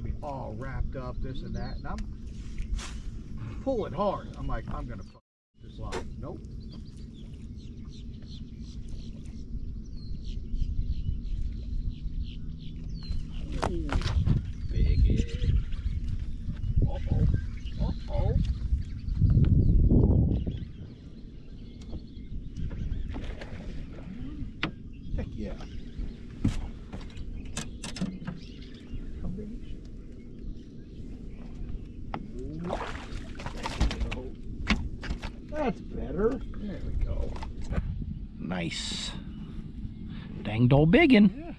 Mean, all wrapped up, this and that, and I'm pulling hard. I'm like, I'm gonna fuck this line. Nope. Ooh, big Uh-oh. Uh-oh. Heck yeah. How big is she? Ooh. There we go. That's better. There we go. Nice. Danged old biggin. Yeah.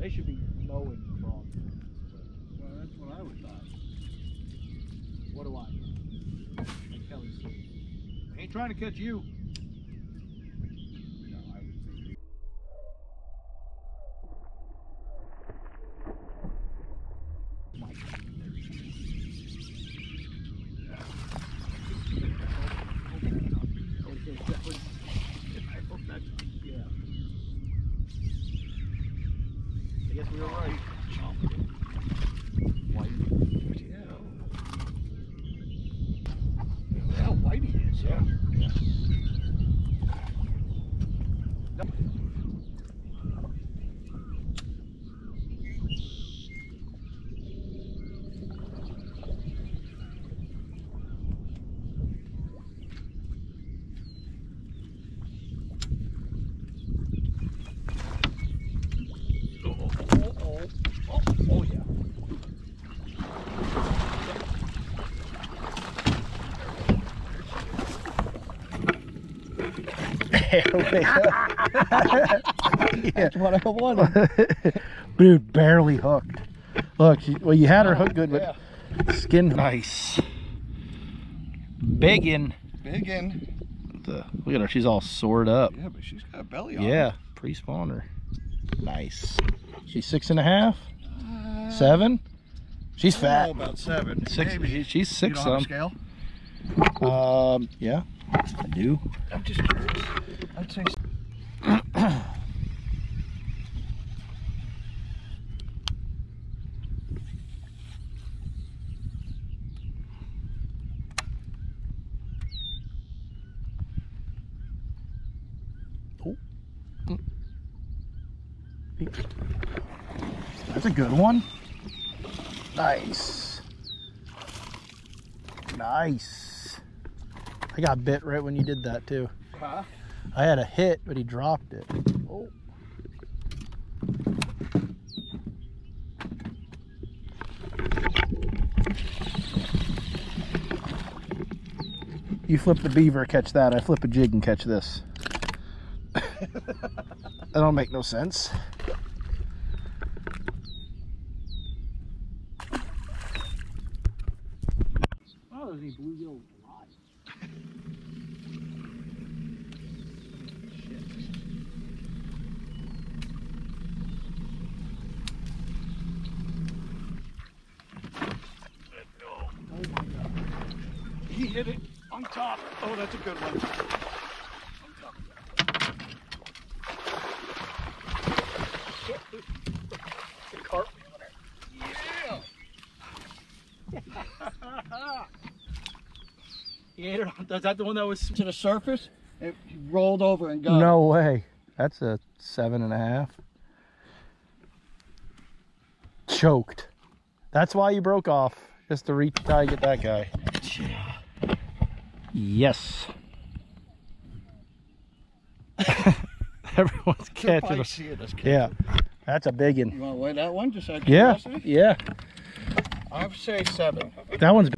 They should be mowing from. Well, that's what I would thought. What do I? Like Kelly. I ain't trying to catch you. No, I would think. My God. I hope that's, yeah. I guess we were right. White. Yeah. Yeah, white he is, yeah. Oh, oh, oh, oh, oh, yeah. yeah. what I wanted. Dude, barely hooked. Look, she, well, you had her hooked good, but Yeah. skin nice. Biggin. Big in. The, look at her, she's all sored up. Yeah, but she's got a belly on. Yeah, pre-spawner. Nice. She's six and a half, Uh, seven. She's I fat. don't know about seven. Six. Maybe. She's You six don't some. scale? Um, yeah, I do. I'm just curious. Say. That's a good one. Nice. Nice. I got bit right when you did that too. Huh? I had a hit, but he dropped it. Oh. You flip the beaver, catch that. I flip a jig and catch this. that don't make no sense. Oh, there's any bluegill He hit it on top. Oh, that's a good one. On top. The carp Yeah! he ate it. on- Is that the one that was to the surface? It rolled over and got. No way. That's a seven and a half. Choked. That's why you broke off. Just to reach tie get that guy. Yes. Everyone's catching them. See it, that's good. Yeah. That's a big one. You want to weigh that one? Just out of Yeah. curiosity? Yeah. I would say seven. That one's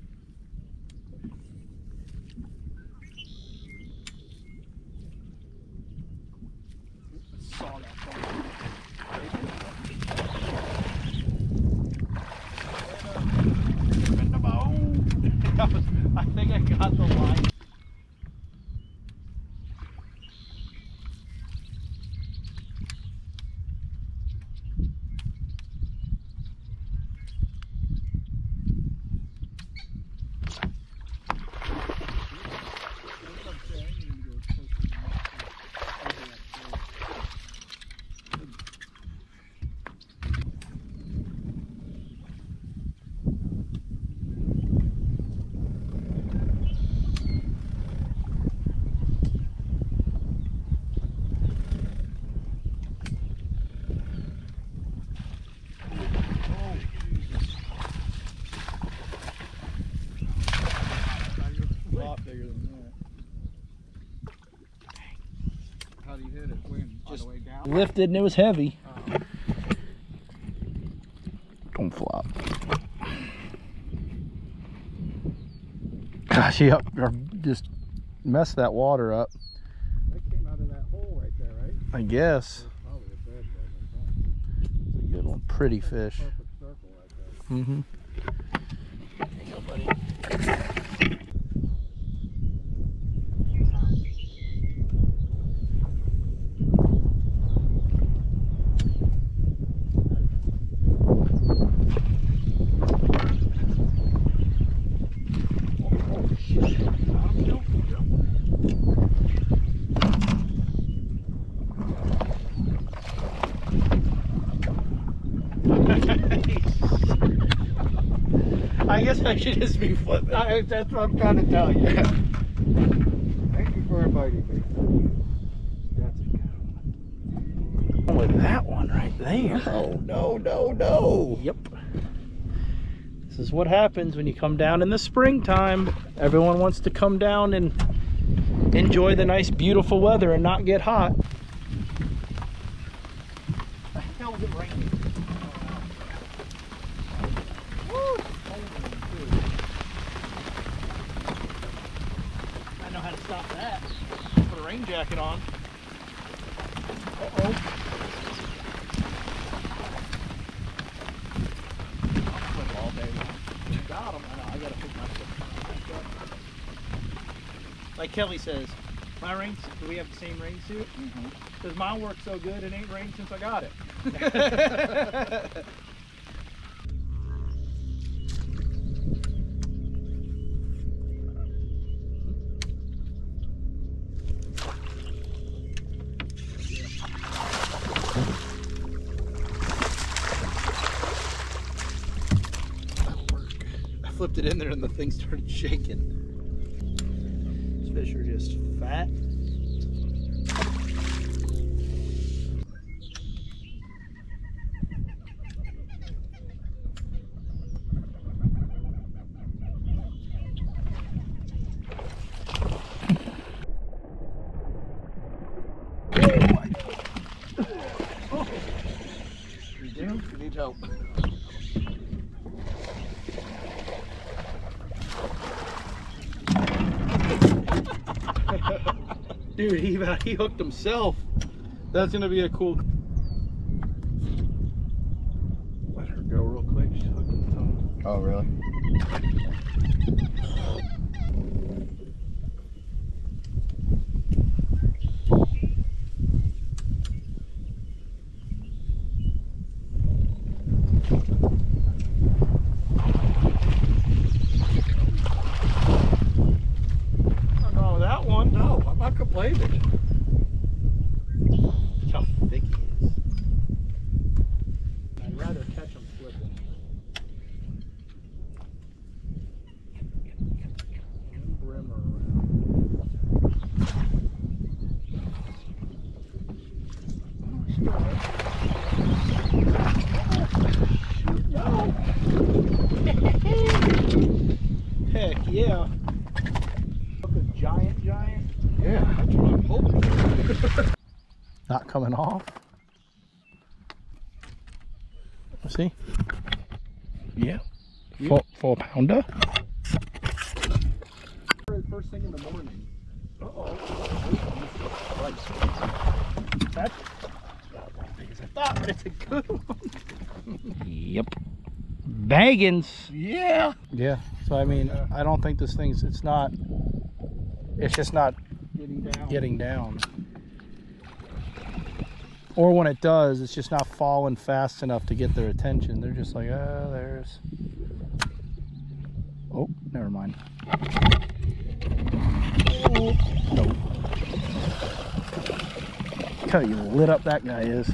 Saw that phone. I think I got the line. Lifted and it was heavy. Don't flop. Gosh, yep, just messed that water up. That came out of that hole right there, right? I guess. Probably a bed bug. A good one. Pretty fish. Perfect circle right there. Mm-hmm. I should just be flipping. I, that's what I'm trying to tell you. Thank you for inviting me. That's a good one. With that one right there. No, no, no, no. Yep. This is what happens when you come down in the springtime. Everyone wants to come down and enjoy the nice, beautiful weather and not get hot. The hell is it raining? I know how to stop that. Put a rain jacket on. Uh-oh. All day. Got him. I know. I gotta pick my foot. Like Kelly says, my rain. Do we have the same rain suit? Mm-hmm. Because mine works so good, it ain't rained since I got it. there and the thing started shaking. These fish are just fat. Oh oh. You need help. Dude, he he hooked himself. That's gonna be a cool. Let her go real quick. She's hooking his tongue. Oh, really? Nothing wrong with that one. No, I'm not complaining. Look how thick he is. I'd rather catch him flipping. Brimmer around. Heck yeah. Look a giant, giant. Yeah, that's what I'm hoping for. Not coming off. See? Yeah. Full, full pounder. First thing in the morning. Uh-oh. That's not as big as I thought, but it's a good one. yep. Baggins. Yeah. Yeah. So I mean, Yeah. I don't think this thing's. It's not. It's just not Getting down. getting down. Or when it does, it's just not falling fast enough to get their attention. They're just like, oh, there's. Oh, never mind. Oh, no. Look how you lit up that guy is.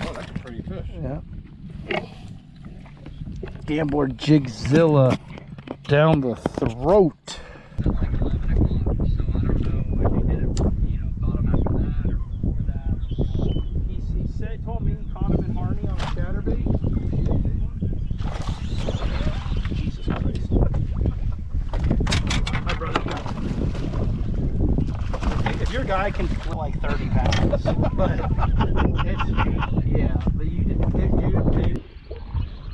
Oh, that's a pretty fish. Yeah. Gamboard Jigzilla down the throat. like 11 o'clock, so I don't know if he did it, you know, caught him after that or before that. He, he said, told me he caught him in Harney on a chatterbait. Jesus Christ. My brother got If your guy can throw like 30 pounds. But it's, yeah, but you did, you, you,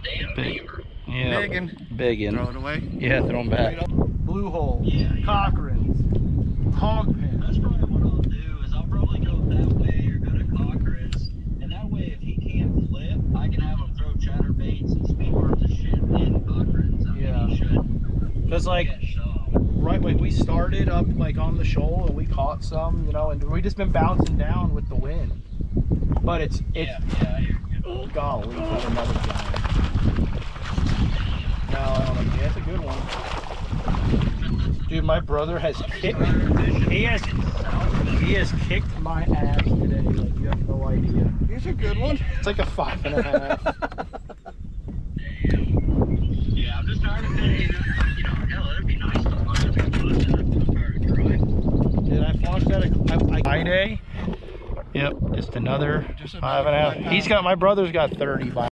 Damn Big. yeah, Biggin. big in. Throw it away. Yeah, throw them back. Blue hole. Yeah, yeah. Cochrans. Hog pen. That's probably what I'll do is I'll probably go that way or go to Cochran's, and that way if he can't flip, I can have him throw chatterbaits and speedworms and shit in Cochran's. I mean, Yeah. he should Cause like get some. Right when we started up like on the shoal and we caught some, you know, and we just been bouncing down with the wind. But it's it's Yeah, yeah, you're good. Oh, golly, got another giant. No, I don't know. Yeah, it's a good one. Dude, my brother has kicked. He has he has kicked my ass today. Like you have no idea. Here's a good one. It's like a five and a half. Yeah, I'm just trying to say, you know, hell, it'd be nice to find a big one and a drive. Did I flush that? a- I, I, Just another Just five and a half. He's got my brother's got thirty by